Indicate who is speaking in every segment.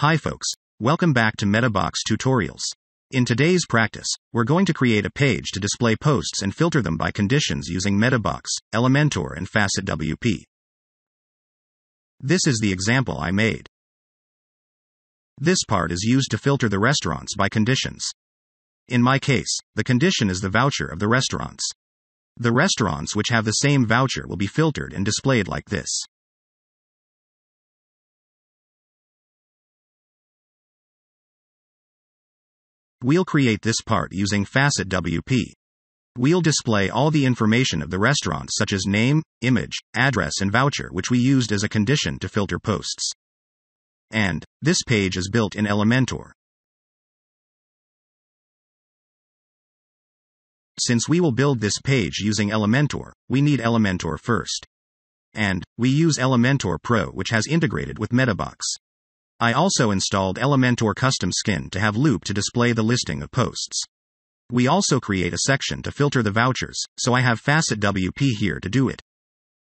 Speaker 1: Hi folks, welcome back to MetaBox Tutorials. In today's practice, we're going to create a page to display posts and filter them by conditions using MetaBox, Elementor and FacetWP. This is the example I made. This part is used to filter the restaurants by conditions. In my case, the condition is the voucher of the restaurants. The restaurants which have the same voucher will be filtered and displayed like this. We'll create this part using FacetWP. We'll display all the information of the restaurant such as name, image, address and voucher which we used as a condition to filter posts. And, this page is built in Elementor. Since we will build this page using Elementor, we need Elementor first. And, we use Elementor Pro which has integrated with MetaBox. I also installed Elementor Custom Skin to have loop to display the listing of posts. We also create a section to filter the vouchers, so I have FacetWP here to do it.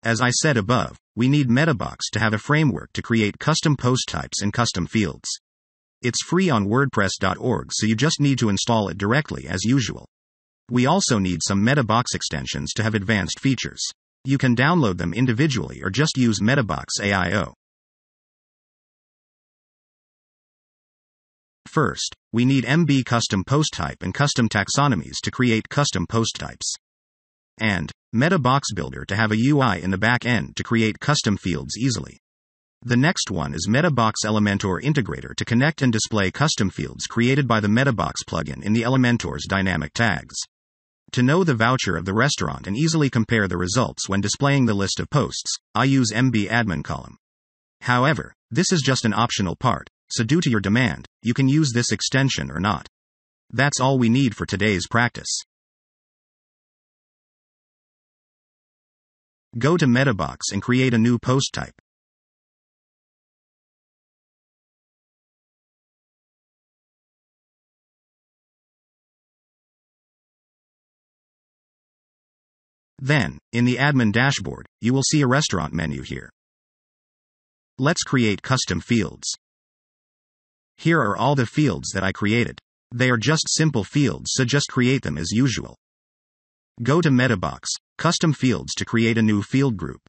Speaker 1: As I said above, we need MetaBox to have a framework to create custom post types and custom fields. It's free on WordPress.org, so you just need to install it directly as usual. We also need some MetaBox extensions to have advanced features. You can download them individually or just use MetaBox AIO. First, we need MB custom post type and custom taxonomies to create custom post types. And Meta Box Builder to have a UI in the back end to create custom fields easily. The next one is MetaBox Elementor Integrator to connect and display custom fields created by the MetaBox plugin in the Elementor's dynamic tags. To know the voucher of the restaurant and easily compare the results when displaying the list of posts, I use MB admin column. However, this is just an optional part, so due to your demand, you can use this extension or not. That's all we need for today's practice. Go to MetaBox and create a new post type. Then, in the admin dashboard, you will see a restaurant menu here. Let's create custom fields. Here are all the fields that I created. They are just simple fields, so just create them as usual. Go to MetaBox, Custom Fields to create a new field group.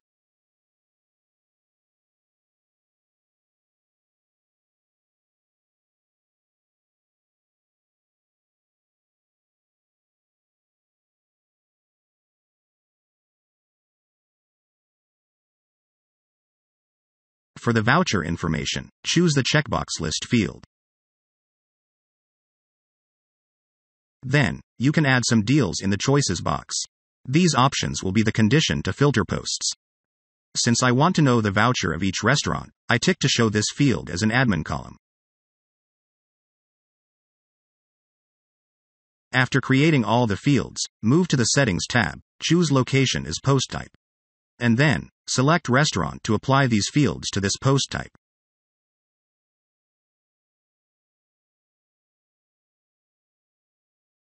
Speaker 1: For the voucher information, choose the checkbox list field. Then, you can add some deals in the choices box. These options will be the condition to filter posts. Since I want to know the voucher of each restaurant, I tick to show this field as an admin column. After creating all the fields, move to the Settings tab, choose Location as post type. And then, select Restaurant to apply these fields to this post type.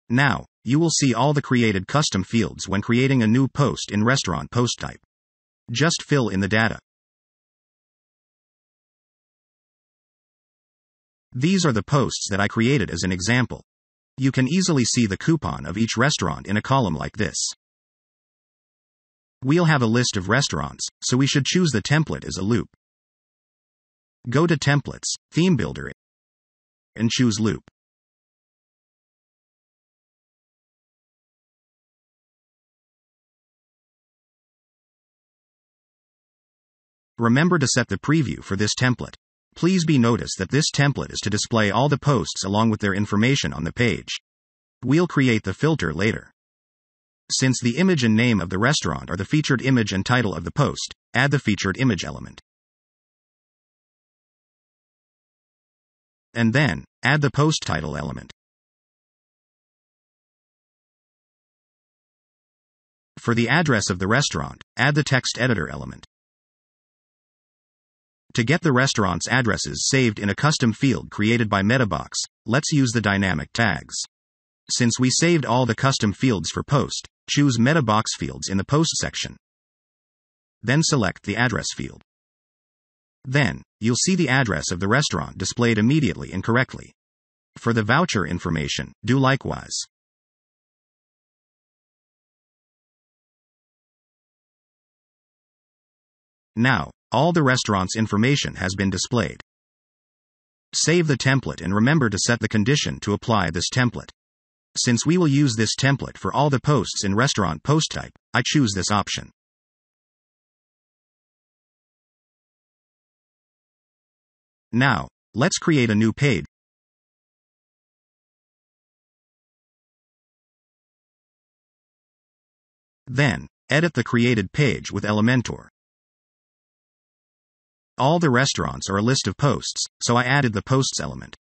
Speaker 1: Now, you will see all the created custom fields when creating a new post in Restaurant post type. Just fill in the data. These are the posts that I created as an example. You can easily see the coupon of each restaurant in a column like this. We'll have a list of restaurants, so we should choose the template as a loop. Go to Templates, Theme Builder, and choose Loop. Remember to set the preview for this template. Please be noticed that this template is to display all the posts along with their information on the page. We'll create the filter later. Since the image and name of the restaurant are the featured image and title of the post, add the featured image element. And then, add the post title element. For the address of the restaurant, add the text editor element. To get the restaurant's addresses saved in a custom field created by MetaBox, let's use the dynamic tags. Since we saved all the custom fields for post, choose Meta box fields in the post section. Then select the address field. Then, you'll see the address of the restaurant displayed immediately and correctly. For the voucher information, do likewise. Now, all the restaurant's information has been displayed. Save the template and remember to set the condition to apply this template. Since we will use this template for all the posts in restaurant post type, I choose this option. Now, let's create a new page. Then, edit the created page with Elementor. All the restaurants are a list of posts, so I added the posts element.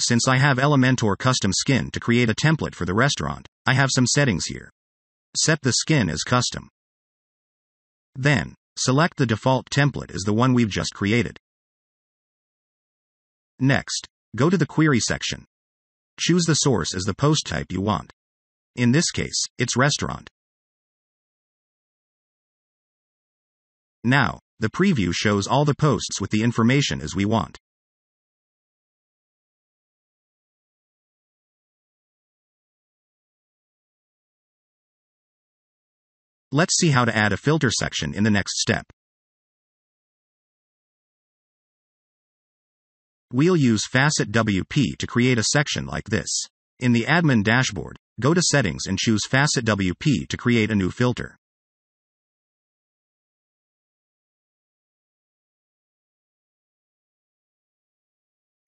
Speaker 1: Since I have Elementor custom skin to create a template for the restaurant, I have some settings here. Set the skin as custom. Then, select the default template as the one we've just created. Next, go to the query section. Choose the source as the post type you want. In this case, it's restaurant. Now, the preview shows all the posts with the information as we want. Let's see how to add a filter section in the next step. We'll use FacetWP to create a section like this. In the admin dashboard, go to Settings and choose FacetWP to create a new filter.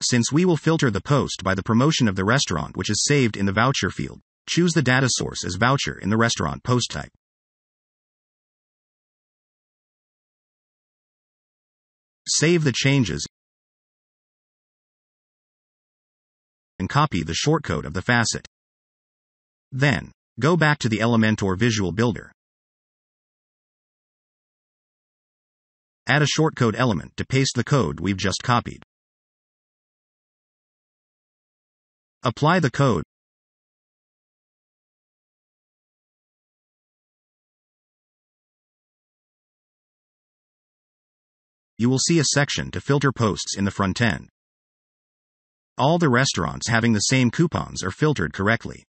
Speaker 1: Since we will filter the post by the promotion of the restaurant which is saved in the voucher field, choose the data source as voucher in the restaurant post type. Save the changes and copy the shortcode of the facet. Then, go back to the Elementor Visual Builder. Add a shortcode element to paste the code we've just copied. Apply the code. You will see a section to filter posts in the front end. All the restaurants having the same coupons are filtered correctly.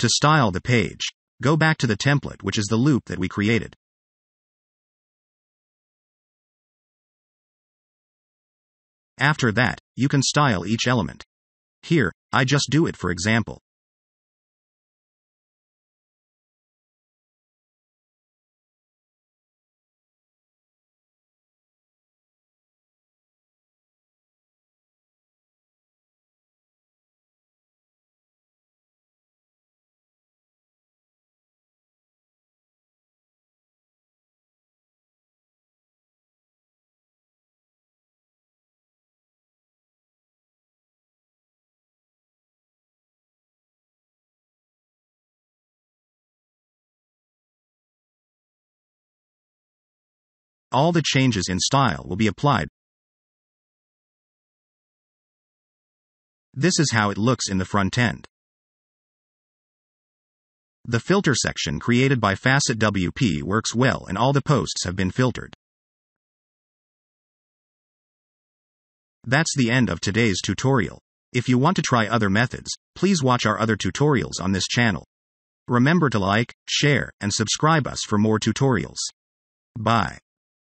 Speaker 1: To style the page, go back to the template which is the loop that we created. After that, you can style each element. Here, I just do it for example. All the changes in style will be applied. This is how it looks in the front end. The filter section created by FacetWP works well and all the posts have been filtered. That's the end of today's tutorial. If you want to try other methods, please watch our other tutorials on this channel. Remember to like, share, and subscribe us for more tutorials. Bye.